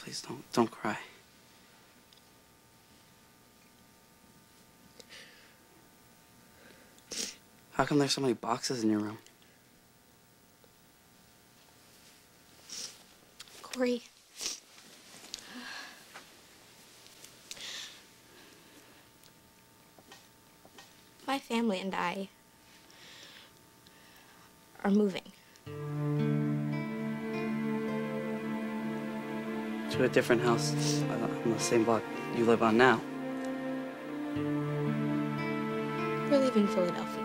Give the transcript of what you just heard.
Please don't don't cry. How come there's so many boxes in your room? Cory. My family and I are moving. To a different house uh, on the same block you live on now. We're leaving Philadelphia.